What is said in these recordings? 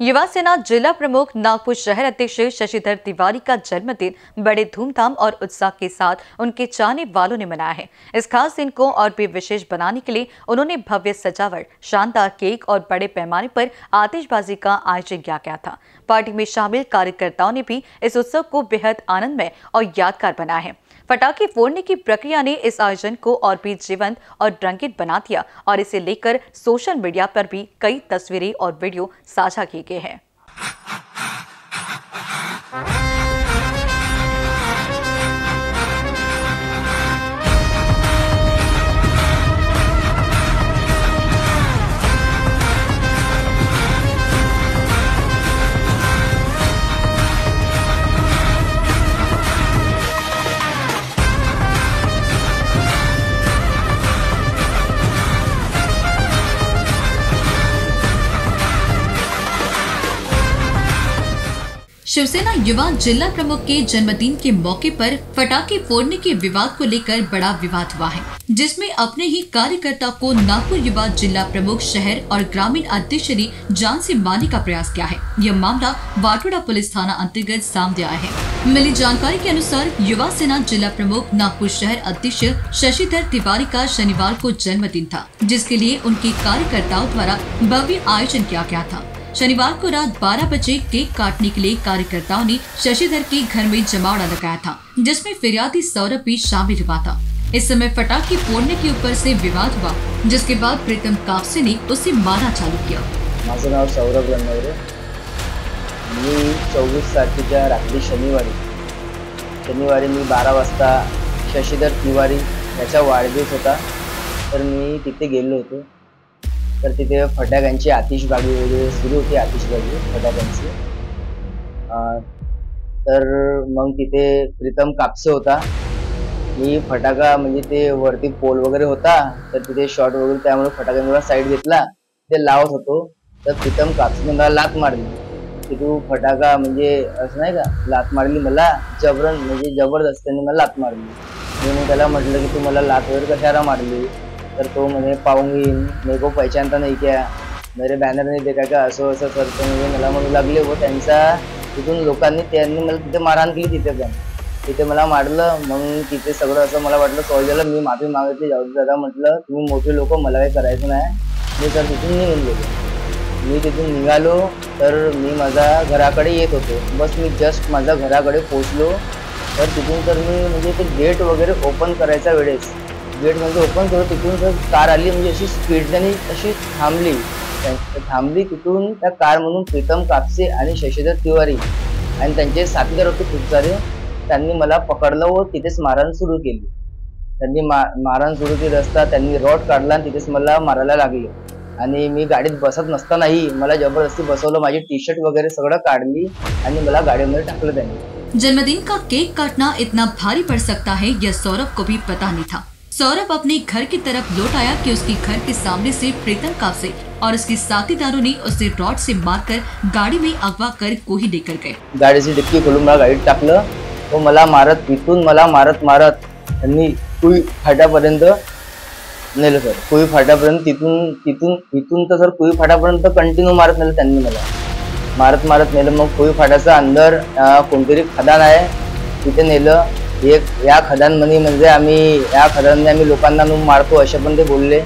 युवा सेना जिला प्रमुख नागपुर शहर अध्यक्ष शशिधर तिवारी का जन्मदिन बड़े धूमधाम और उत्साह के साथ उनके चाहने वालों ने मनाया है। इस खास दिन को और भी विशेष बनाने के लिए उन्होंने भव्य सजावट, शानदार केक और बड़े पैमाने पर आतिशबाजी का आयोजन किया गया था। पार्टी में शामिल कार्यकर्ताओं ने भी इस उत्सव को बेहद आनंदमय और यादगार बनाया है। पटाखे फोड़ने की प्रक्रिया ने इस आयोजन को और भी जीवंत और रंगीत बना दिया और इसे लेकर सोशल मीडिया पर भी कई तस्वीरें और वीडियो साझा किए गए हैं। शिवसेना युवा जिला प्रमुख के जन्मदिन के मौके पर फटाके फोड़ने के विवाद को लेकर बड़ा विवाद हुआ है, जिसमें अपने ही कार्यकर्ता को नागपुर युवा जिला प्रमुख शहर और ग्रामीण अध्यक्ष ने जान से मारने का प्रयास किया है। यह मामला वाटोड़ा पुलिस थाना अंतर्गत सामने आया है। मिली जानकारी के अनुसार युवा सेना जिला प्रमुख नागपुर शहर अध्यक्ष शशिधर तिवारी का शनिवार को जन्मदिन था, जिसके लिए उनके कार्यकर्ताओं द्वारा भव्य आयोजन किया गया था। शनिवार को रात 12 बजे केक काटने के लिए कार्यकर्ताओं ने शशिधर के घर में जमावड़ा लगाया था, जिसमें फिरियादी सौरभ भी शामिल हुआ था। इस समय पटाखे फोड़ने के ऊपर से विवाद हुआ, जिसके बाद प्रीतम कापसे ने उसे मारना चालू किया। सौरभ मी चोवीस तारखेच्या रात्री शनिवारी शनिवारी मी बारा वाजता शशिधर तिवारी याचा वाढदिवस होता, तर मी तिथे गेलो होतो. तर तिथे फटाक्यांची आतिषबाजी वगैरे सुरू होती आतिषबाजी फटाक्यांची. तर मग तिथे प्रीतम कापसे होता. मी फटाका म्हणजे ते वरती पोल वगैरे होता तर तिथे शॉट वगैरे त्यामुळे फटाक्यांवर साईड घेतला ते लावत होतो. तर प्रीतम कापसे मला लात मारली. की तू फटाका म्हणजे असं नाही का लात मारली मला जबरन म्हणजे जबरदस्तीने मला लात मारली. मी त्याला म्हटलं की तू मला लात वगैरे कशाला मारली? तर तो म्हणे पाहूंगी मेरे को पहचानता नाही क्या? मेरे बॅनर नाही देखा का असं असं करतो म्हणजे मला म्हणू लागले व त्यांचा. तिथून लोकांनी त्यांनी मला तिथे मारहाण केली तिथे पण. तिथे मला मारलं. मग तिथे सगळं असं मला वाटलं सॉरी झालं मी माफी मागितली. जाऊ दादा म्हटलं. तुम्ही मोठे लोक मला काही करायचं नाही. मी तर तिथून निघून गेलो. मी तिथून निघालो. तर मी माझा घराकडे येत होतो. बस मी जस्ट माझ्या घराकडे पोचलो तर तिथून तर मी म्हणजे ते गेट वगैरे ओपन करायच्या वेळेस गेट म्हणजे ओपन करू तिथून जर कार आली म्हणजे अशी स्पीडने अशी थांबली. थांबली तिथून त्या कारमधून प्रीतम कापसे आणि शशीधर तिवारी. आणि त्यांचे साथीदार होते खूप सारे. त्यांनी मला पकडलं व तिथेच मारहाण सुरू केली. त्यांनी मा मारहाण सुरू केली असता त्यांनी रॉड काढला आणि तिथेच मला मारायला लागले. आणि मी गाडीत बसत नसतानाही मला जबरदस्ती बसवलं. माझी टी शर्ट वगैरे सगळं काढली आणि मला गाडीमध्ये टाकलं त्यांनी. जन्मदिन का केक काटना इतना भारी पड़ सकता है यह सौरभ को भी पता नहीं था। सौरभ अपने घर की तरफ़ लौट आया कि उसके घर के सामने से प्रीतम कापसे और उसके साथीदारों ने उसे रॉड से मारकर गाड़ी में अगवा कर कोही लेकर गए। गाडीची डिक्की खोलून मला गाडीत टाकलं. तो मला मारत तिथून मला मारत मारत. त्यांनी कुई फाट्यापर्यंत नेलं सर. कुई फाट्यापर्यंत तिथून तिथून तिथून तर सर कुई फाट्यापर्यंत कंटिन्यू मारत नेलं त्यांनी मला. मारत मारत नेलं. मग कुई फाट्याचा अंदर अं, कोणतरी खदान आहे. तिथे नेलं. एक या खदानमध्ये म्हणजे आम्ही या खदानमध्ये आम्ही लोकांना मारतो असे पण ते बोलले.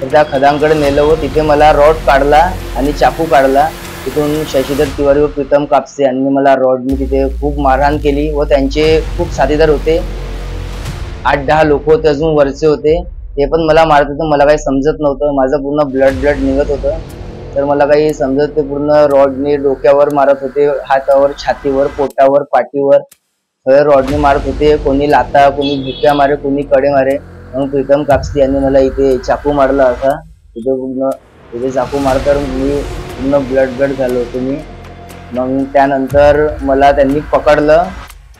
तर त्या खदांकडे नेलं व तिथे मला रॉड काढला आणि चाकू काढला. तिथून शशीधर तिवारी व प्रीतम कापसे यांनी मला रॉडनी तिथे खूप मारहाण केली व त्यांचे खूप साथीदार होते. आठ दहा लोक होते अजून वरचे होते. ते पण मला मारत होते मला काही समजत नव्हतं. माझं पूर्ण ब्लड ब्लड निघत होतं. तर मला काही समजत ते पूर्ण रॉडने डोक्यावर मारत होते हातावर छातीवर पोटावर पाठीवर. रॉडने मारत होते कोणी लाता कोणी भिक्या मारे कोणी कडे मारे. मग प्रीतम कापसी यांनी मला इथे चाकू मारला असा तिथे पूर्ण तिथे चाकू मारतर मी पूर्ण ब्लड ब्लड झालो होतो मी. मग त्यानंतर मला त्यांनी पकडलं.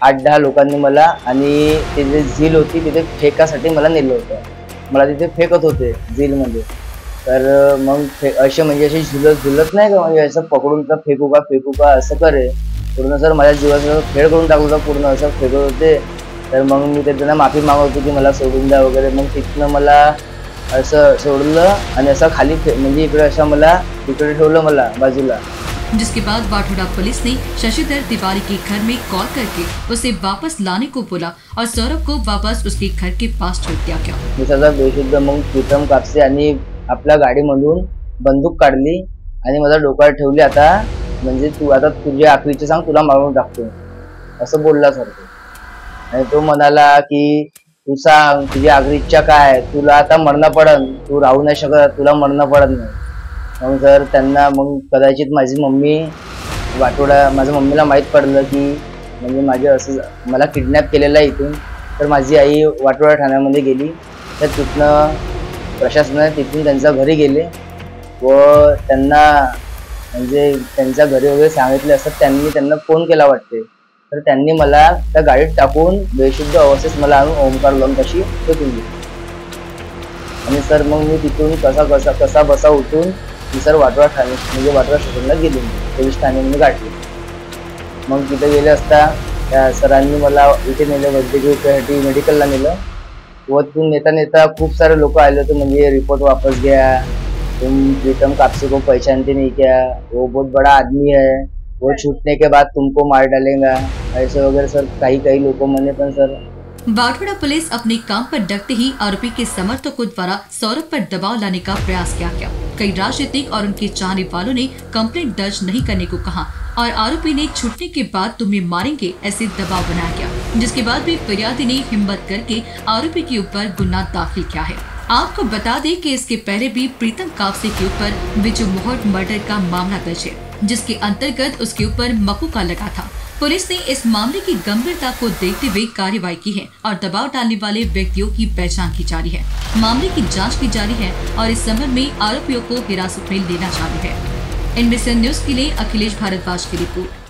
आठ दहा लोकांनी मला आणि तिथे झील होती तिथे फेकासाठी मला नेलं होतं. मला तिथे फेकत होते झीलमध्ये. तर मग फे असे म्हणजे असे झुलत झुलत नाही का? म्हणजे असं पकडून तर फेकू का फेकू का असं करे. पूर्ण सर माझ्या जीवाचा खेळ करून टाकला होता पूर्ण असं फेकत होते. तर मग मी त्यांना माफ़ी मागत होतो की मला सोडून द्या वगैरे. मग तिथनं मला असं सोडलं आणि असं खाली म्हणजे इकडे असं मला इकडे ठेवलं मला बाजूला. जिसके बाद वाठोड़ा पुलिस ने शशिधर तिवारी के घर में कॉल करके उसे वापस लाने को बोला और सौरभ को वापस उसके घर के पास छोड़ दिया गया। मी बेशुद्ध मग प्रीतम कापसे आणि आपल्या गाडीमधून बंदूक काढली आणि मला डोक्यावर ठेवली. आता म्हणजे तू आता तुझे आखरीचे सांग तुला मारून टाकतो. असं बोलला सर तो आणि तो म्हणाला की तू सांग तुझी आखरी इच्छा काय तुला आता मरणं पडन. तू राहू नाही शकत तुला मरणं पडत नाही. मग सर त्यांना मग कदाचित माझी मम्मी वाटोडा माझ्या मम्मीला माहीत पडलं की म्हणजे माझे असं मला किडनॅप केलेलं आहे इथून. तर माझी आई वाटोडा ठाण्यामध्ये गेली. तर तिथनं प्रशासनाने तिथून त्यांच्या घरी गेले व त्यांना म्हणजे त्यांच्या घरी वगैरे सांगितले असतात त्यांनी त्यांना फोन केला वाटते. तर त्यांनी मला त्या गाडीत टाकून बेशुद्ध अवस्थेत मला आणून ओमकार लावून तशी फेकून दिली आणि सर मग मी तिथून कसा कसा कसा बसा उठून मी सर वाटवा ठाणे म्हणजे वाटवा स्टेशनला गेली पोलीस मी गाठली. मग तिथे गेले असता त्या सरांनी मला इथे नेलं वैद्यकीय मेडिकलला नेलं व तिथून नेता नेता खूप सारे लोक आले होते म्हणजे रिपोर्ट वापस घ्या तुम प्रीतम कापसे को पहचानते नहीं क्या? वो बहुत बड़ा आदमी है। वो छूटने के बाद तुमको मार डालेगा। ऐसे वगैरह सर काही काही लोक म्हणे पण सर। बागोड़ा पुलिस अपने काम पर डटते ही आरोपी के समर्थकों द्वारा सौरभ पर दबाव लाने का प्रयास किया गया। कई राजनीतिक और उनके चाहने वालों ने कंप्लेंट दर्ज नहीं करने को कहा और आरोपी ने छूटने के बाद तुम्हें मारेंगे ऐसे दबाव बनाया गया जिसके बाद भी फरियादी ने हिम्मत करके आरोपी के ऊपर गुना दाखिल किया है। आपको बता दें कि इसके पहले भी प्रीतम कापसे के ऊपर विजय मोहट मर्डर का मामला दर्ज है, जिसके अंतर्गत उसके ऊपर मकुका लगा था। पुलिस ने इस मामले की गंभीरता को देखते हुए कार्रवाई की है और दबाव डालने वाले व्यक्तियों की पहचान की जा रही है। मामले की जाँच की जा रही है और इस संबंध में आरोपियों को हिरासत में लेना जारी है। इनमें न्यूज़ के लिए अखिलेश भारद्वाज की रिपोर्ट।